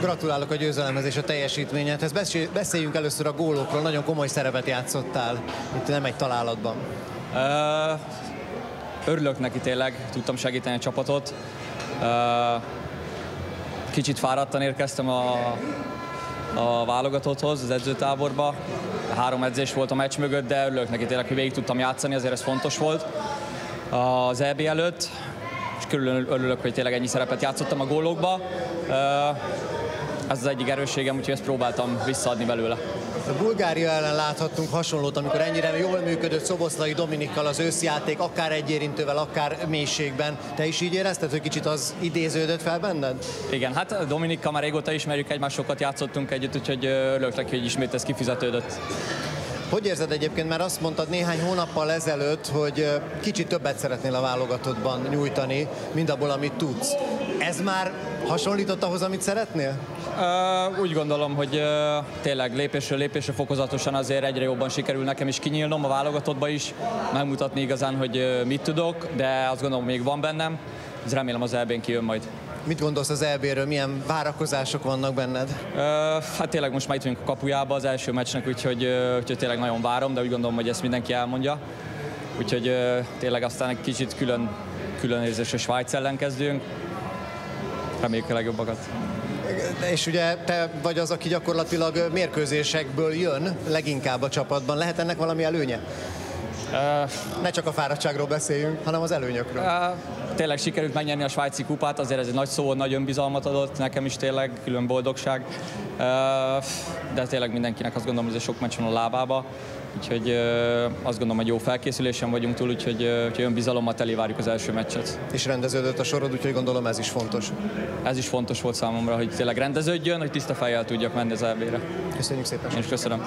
Gratulálok a győzelemhez és a teljesítményedhez. Beszéljünk először a gólokról, nagyon komoly szerepet játszottál, itt nem egy találatban. Örülök neki tényleg, tudtam segíteni a csapatot. Kicsit fáradtan érkeztem a, a válogatotthoz, az edzőtáborba. Három edzés volt a meccs mögött, de örülök neki tényleg, hogy végig tudtam játszani, azért ez fontos volt az EB előtt, körül örülök, hogy tényleg ennyi szerepet játszottam a gólokba. Ez az egyik erősségem, úgyhogy ezt próbáltam visszaadni belőle. A Bulgária ellen láthattunk hasonlót, amikor ennyire jól működött Szoboszlai Dominikkal az őszjáték, akár egy érintővel, akár mélységben. Te is így érezted, hogy kicsit az idéződött fel benned? Igen, hát Dominikkal már régóta ismerjük egymást, sokat játszottunk együtt, úgyhogy örülök neki, hogy ismét ez kifizetődött. Hogy érzed egyébként, mert azt mondtad néhány hónappal ezelőtt, hogy kicsit többet szeretnél a válogatottban nyújtani, mint abból, amit tudsz. Ez már hasonlított ahhoz, amit szeretnél? Uh, úgy gondolom, hogy uh, tényleg lépésről lépésre fokozatosan azért egyre jobban sikerül nekem is kinyílnom a válogatottba is, megmutatni igazán, hogy uh, mit tudok, de azt gondolom, még van bennem, ez remélem az elbén kijön majd. Mit gondolsz az EB-ről, milyen várakozások vannak benned? Uh, hát tényleg most már itt vagyunk a kapujába az első meccsnek, úgyhogy, úgyhogy tényleg nagyon várom, de úgy gondolom, hogy ezt mindenki elmondja. Úgyhogy uh, tényleg aztán egy kicsit külön, külön érzés, hogy Svájc ellen kezdünk. Reméljük a legjobbakat. És ugye te vagy az, aki gyakorlatilag mérkőzésekből jön leginkább a csapatban. Lehet ennek valami előnye? Uh, ne csak a fáradtságról beszéljünk, hanem az előnyökről. Uh, tényleg sikerült megnyerni a svájci kupát, azért ez egy nagy szó, nagy önbizalmat adott nekem is tényleg, külön boldogság. Uh, de tényleg mindenkinek azt gondolom, hogy ez sok meccs van a lábába. Úgyhogy uh, azt gondolom, hogy jó felkészülésen vagyunk túl, úgyhogy, uh, úgyhogy olyan bizalommal teli várjuk az első meccset. És rendeződött a sorod, úgyhogy gondolom ez is fontos. Ez is fontos volt számomra, hogy tényleg rendeződjön, hogy tiszta fejjel tudjak menni az elvére. Köszönjük szépen. Én is köszönöm.